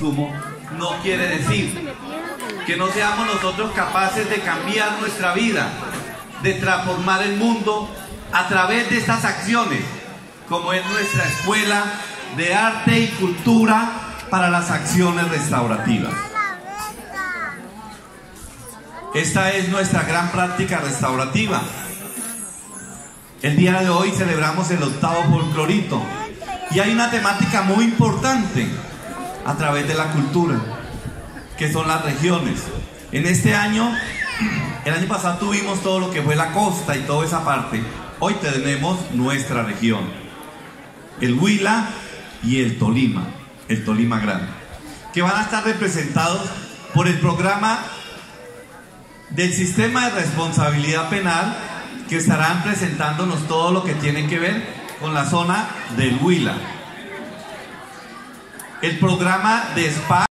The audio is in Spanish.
no quiere decir que no seamos nosotros capaces de cambiar nuestra vida, de transformar el mundo a través de estas acciones, como es nuestra escuela de arte y cultura para las acciones restaurativas. Esta es nuestra gran práctica restaurativa. El día de hoy celebramos el octavo folclorito y hay una temática muy importante a través de la cultura, que son las regiones. En este año, el año pasado tuvimos todo lo que fue la costa y toda esa parte. Hoy tenemos nuestra región, el Huila y el Tolima, el Tolima Grande, que van a estar representados por el programa del sistema de responsabilidad penal que estarán presentándonos todo lo que tiene que ver con la zona del Huila. El programa de SPA